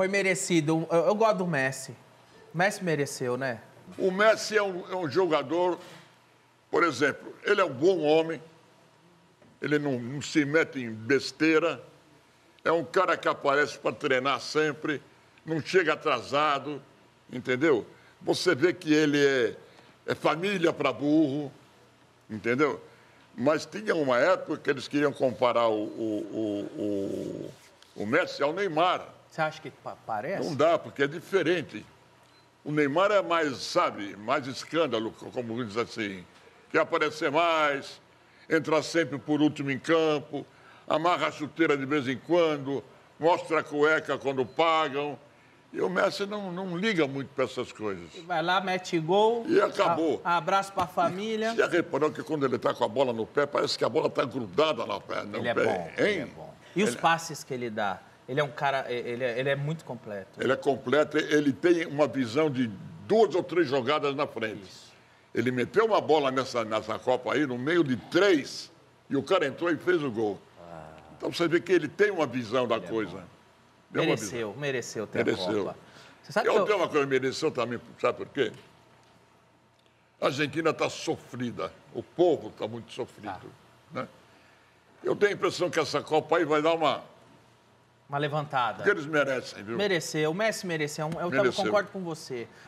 foi merecido. Eu, eu gosto do Messi. O Messi mereceu, né? O Messi é um, é um jogador, por exemplo, ele é um bom homem, ele não, não se mete em besteira, é um cara que aparece para treinar sempre, não chega atrasado, entendeu? Você vê que ele é, é família para burro, entendeu? Mas tinha uma época que eles queriam comparar o, o, o, o, o Messi ao Neymar. Você acha que pa- parece? Não dá, porque é diferente. O Neymar é mais, sabe, mais escândalo, como diz assim. Quer aparecer mais, entra sempre por último em campo, amarra a chuteira de vez em quando, mostra a cueca quando pagam. E o Messi não, não liga muito para essas coisas. Vai lá, mete gol. E acabou. a- abraço pra família. Você já reparou que quando ele está com a bola no pé, parece que a bola está grudada na perna? Ele é pé, bom, hein? ele é bom. E os passes que ele dá? Ele é um cara, ele é, ele é muito completo. Ele é completo, ele tem uma visão de duas ou três jogadas na frente. Ele meteu uma bola nessa, nessa Copa aí, no meio de três, e o cara entrou e fez o gol. Então você vê que ele tem uma visão da coisa. Tem uma visão. Mereceu, mereceu ter Mereceu. a Copa. Você sabe Eu eu... tenho uma coisa mereceu também, sabe por quê? A Argentina está sofrida, o povo está muito sofrido. Tá. Né? Eu tenho a impressão que essa Copa aí vai dar uma. Uma levantada. Porque eles merecem, viu? Mereceu, o Messi mereceu. Eu também Mereceu. concordo com você.